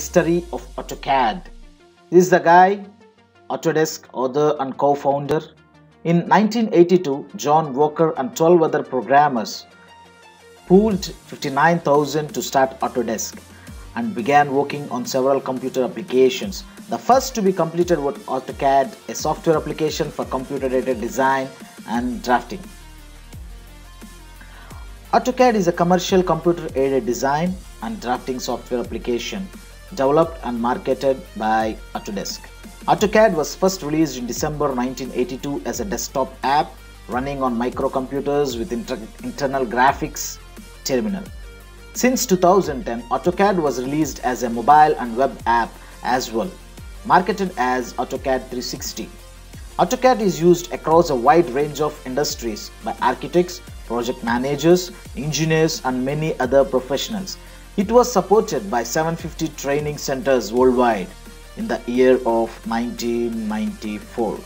History of AutoCAD. This is the guy, Autodesk author and co-founder. In 1982, John Walker and 12 other programmers pooled 59,000 to start Autodesk and began working on several computer applications. The first to be completed was AutoCAD, a software application for computer-aided design and drafting. AutoCAD is a commercial computer-aided design and drafting software application developed and marketed by Autodesk. AutoCAD was first released in December 1982 as a desktop app running on microcomputers with inter internal graphics terminal. Since 2010, AutoCAD was released as a mobile and web app as well, marketed as AutoCAD 360. AutoCAD is used across a wide range of industries by architects, project managers, engineers and many other professionals. It was supported by 750 training centers worldwide in the year of 1994.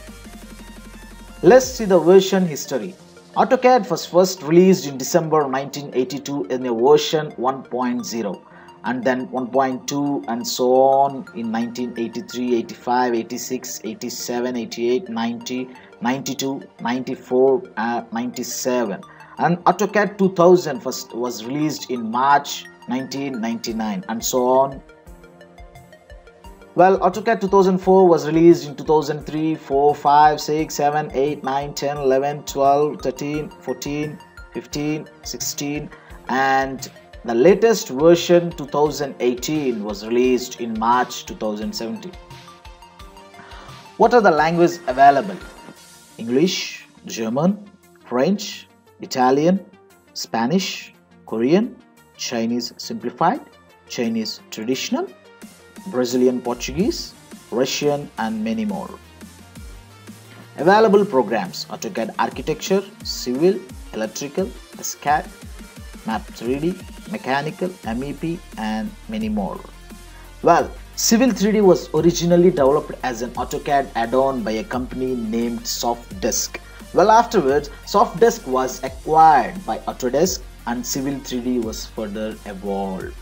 Let's see the version history. AutoCAD was first released in December 1982 in a version 1.0 and then 1.2 and so on in 1983, 85, 86, 87, 88, 90, 92, 94, and 97. And AutoCAD 2000 first was released in March 1999 and so on well, AutoCAD 2004 was released in 2003, 4, 5, 6, 7, 8, 9, 10, 11, 12, 13, 14, 15, 16 and the latest version 2018 was released in March 2017. What are the languages available? English, German, French, Italian, Spanish, Korean, Chinese simplified, Chinese traditional, Brazilian Portuguese, Russian and many more. Available programs are AutoCAD Architecture, Civil, Electrical, SCAD, Map 3D, Mechanical, MEP and many more. Well, Civil 3D was originally developed as an AutoCAD add-on by a company named Softdesk. Well afterwards, Softdesk was acquired by Autodesk and Civil 3D was further evolved.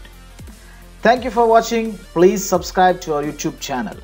Thank you for watching. Please subscribe to our YouTube channel.